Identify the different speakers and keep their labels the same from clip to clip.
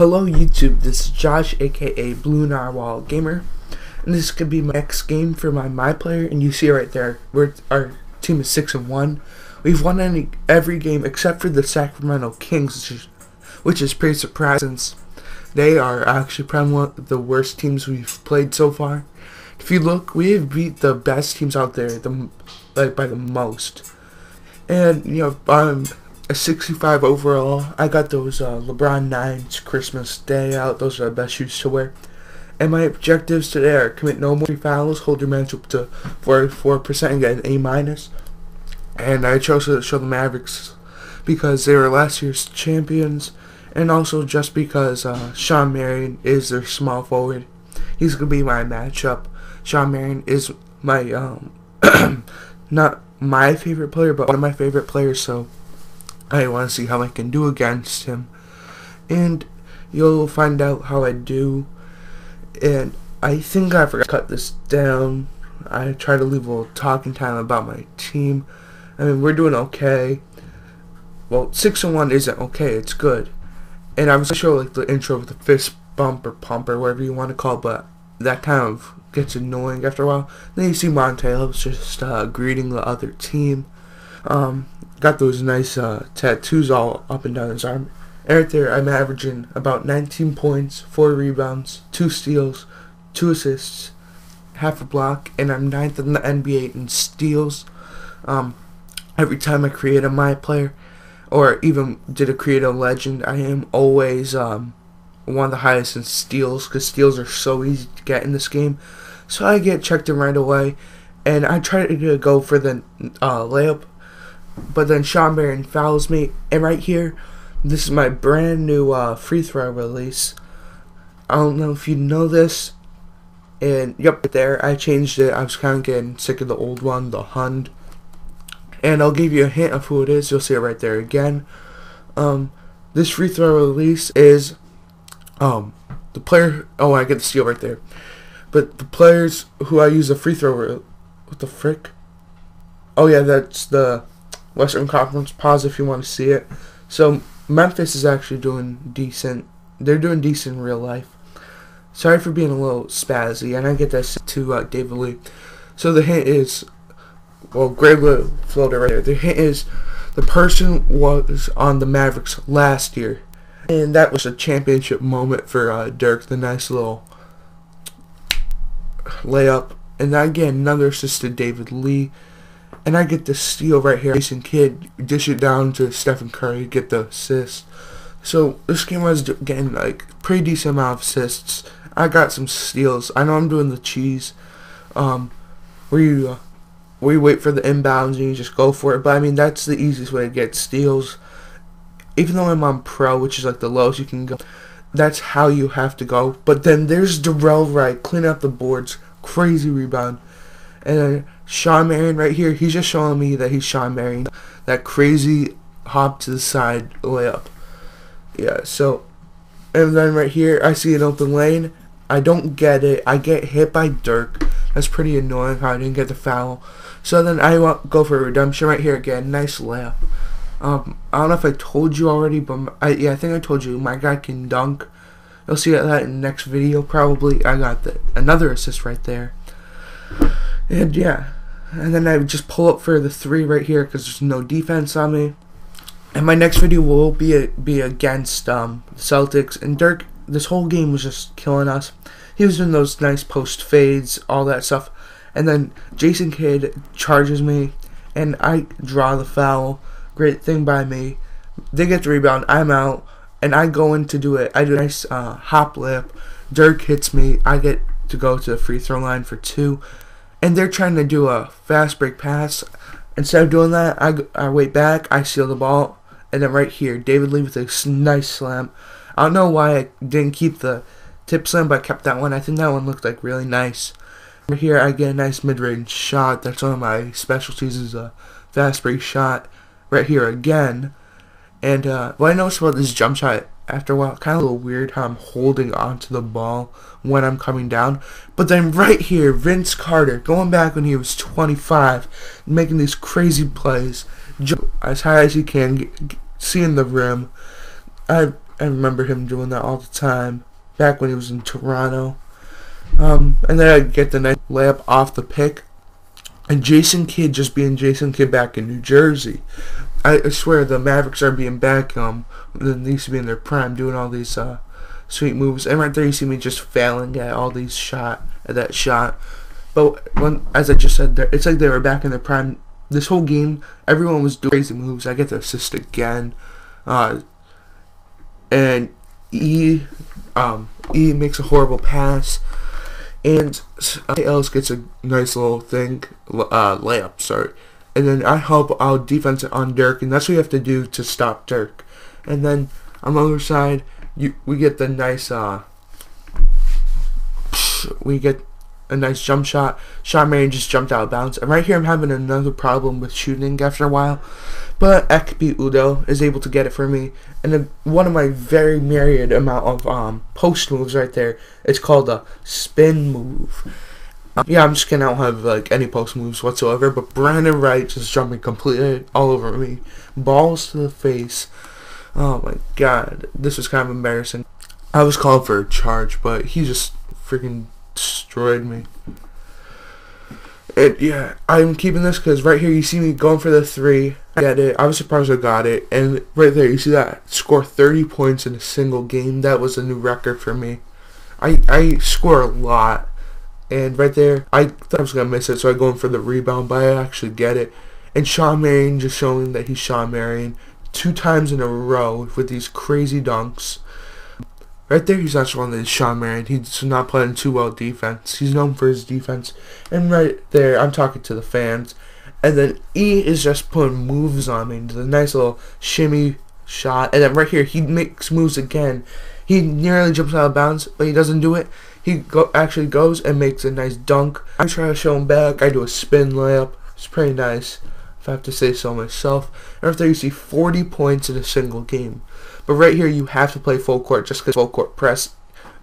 Speaker 1: Hello YouTube, this is Josh aka Blue Narwhal Gamer and this could be my next game for my my player and you see right there we're, our team is 6 and 1. We've won any every game except for the Sacramento Kings which is, which is pretty surprising they are actually probably one of the worst teams we've played so far. If you look, we have beat the best teams out there the like by the most. And you know, I'm a 65 overall. I got those uh, LeBron 9s Christmas Day out. Those are the best shoes to wear. And my objectives today are commit no more fouls, hold your matchup to 44%, and get an A minus. And I chose to show the Mavericks because they were last year's champions, and also just because uh, Shawn Marion is their small forward. He's gonna be my matchup. Shawn Marion is my um, not my favorite player, but one of my favorite players. So I want to see how I can do against him. And you'll find out how I do. And I think I forgot to cut this down. I try to leave a little talking time about my team. I mean, we're doing okay. Well, 6 and 1 isn't okay, it's good. And I was going to show like the intro with the fist bump or pump or whatever you want to call it, but that kind of gets annoying after a while. Then you see Monta just uh, greeting the other team. Um, got those nice uh, tattoos all up and down his arm. And right there, I'm averaging about 19 points, 4 rebounds, 2 steals, 2 assists, half a block, and I'm ninth in the NBA in steals. Um, every time I create a my player, or even did a create a legend, I am always um, one of the highest in steals because steals are so easy to get in this game. So I get checked in right away, and I try to go for the uh, layup but then Shawn Marion fouls me, and right here, this is my brand new uh, free throw release. I don't know if you know this, and yep, there I changed it. I was kind of getting sick of the old one, the Hund, and I'll give you a hint of who it is. You'll see it right there again. Um, this free throw release is um the player. Oh, I get the steal right there. But the players who I use the free throw. What the frick? Oh yeah, that's the Western Conference. Pause if you want to see it. So Memphis is actually doing decent. They're doing decent in real life. Sorry for being a little spazzy, and I get this to uh, David Lee. So the hint is, well, Greg floated right there. The hint is, the person was on the Mavericks last year, and that was a championship moment for uh, Dirk. The nice little layup, and again another assist to David Lee. And I get the steal right here. Jason Kidd dish it down to Stephen Curry, get the assist. So this game was getting like pretty decent amount of assists. I got some steals. I know I'm doing the cheese, um, where you uh, where you wait for the inbounds and you just go for it. But I mean that's the easiest way to get steals. Even though I'm on pro, which is like the lowest you can go, that's how you have to go. But then there's Dorell Wright clean up the boards, crazy rebound, and then Shawn Marion right here, he's just showing me that he's Shawn Marion. That crazy hop to the side layup. Yeah, so, and then right here, I see an open lane. I don't get it. I get hit by Dirk. That's pretty annoying how I didn't get the foul. So then I want go for redemption right here again. Nice layup. Um, I don't know if I told you already, but I, yeah, I think I told you. My guy can dunk. You'll see that in the next video probably. I got the, another assist right there. And yeah, and then I would just pull up for the three right here because there's no defense on me. And my next video will be a, be against um, Celtics and Dirk. This whole game was just killing us. He was doing those nice post fades, all that stuff, and then Jason Kidd charges me, and I draw the foul. Great thing by me. They get the rebound. I'm out, and I go in to do it. I do a nice uh, hop lip. Dirk hits me. I get to go to the free throw line for two and they're trying to do a fast break pass. Instead of doing that, I, I wait back, I seal the ball, and then right here, David Lee with a nice slam. I don't know why I didn't keep the tip slam, but I kept that one. I think that one looked like really nice. Right here, I get a nice mid-range shot. That's one of my specialties is a fast break shot. Right here again. And uh, what I noticed about this jump shot after a while, kind of a little weird how I'm holding onto the ball when I'm coming down. But then right here, Vince Carter, going back when he was 25, making these crazy plays, as high as he can, seeing the rim. I I remember him doing that all the time back when he was in Toronto. Um, and then I get the nice layup off the pick. And Jason Kidd just being Jason Kidd back in New Jersey. I, swear the Mavericks are being back um they used to be in their prime doing all these uh sweet moves. And right there you see me just failing at all these shot at that shot. But when as I just said it's like they were back in their prime. This whole game, everyone was doing crazy moves. I get the assist again. Uh and E um E makes a horrible pass and somebody else gets a nice little thing, uh, layup, sorry. And then I help out defense on Dirk, and that's what you have to do to stop Dirk. And then on the other side, you we get the nice, uh, we get a nice jump shot. Shawn Marion just jumped out of bounds. And right here, I'm having another problem with shooting after a while. But Ekpe Udoh is able to get it for me. And one of my very myriad amount of um, post moves right there. It's called a spin move. Yeah, I'm just. I don't have like any post moves whatsoever. But Brandan Wright just jumping completely all over me. Balls to the face. Oh my god. This was kind of embarrassing. I was called for a charge, but he just freaking destroyed me. And yeah, I'm keeping this because right here you see me going for the three. I get it. I was surprised I got it. And right there you see that score 30 points in a single game. That was a new record for me. I I score a lot. And right there, I thought I was gonna miss it, so I go in for the rebound, but I actually get it. And Shawn Marion just showing that he's Shawn Marion two times in a row with these crazy dunks. Right there, he's not showing that he's Shawn Marion. He's not playing too well defense. He's known for his defense. And right there, I'm talking to the fans. And then E is just putting moves on me. The nice little shimmy shot. And then right here, he makes moves again. He nearly jumps out of bounds, but he doesn't do it. He go actually goes and makes a nice dunk. I try to show him back. I do a spin layup. It's pretty nice, if I have to say so myself. And there, you see 40 points in a single game. But right here, you have to play full court just because full court press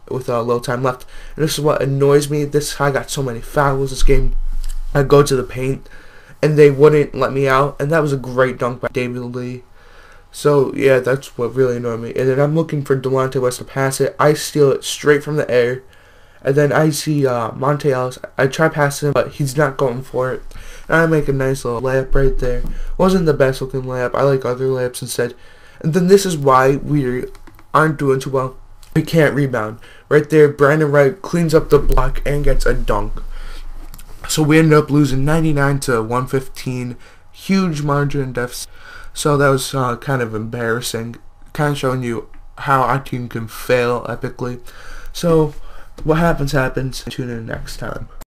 Speaker 1: with a uh, little time left. And this is what annoys me. This I got so many fouls this game. I go to the paint, and they wouldn't let me out. And that was a great dunk by David Lee. So yeah, that's what really annoyed me. And then I'm looking for Delonte West to pass it. I steal it straight from the air. And then I see uh, Monta Ellis. I try passing him, but he's not going for it. And I make a nice little layup right there. Wasn't the best looking layup. I like other layups instead. And then this is why we aren't doing too well. We can't rebound. Right there, Brandan Wright cleans up the block and gets a dunk. So we ended up losing 99 to 115. Huge margin deficit. So that was uh, kind of embarrassing. Kind of showing you how our team can fail epically. So what happens happens. Tune in next time.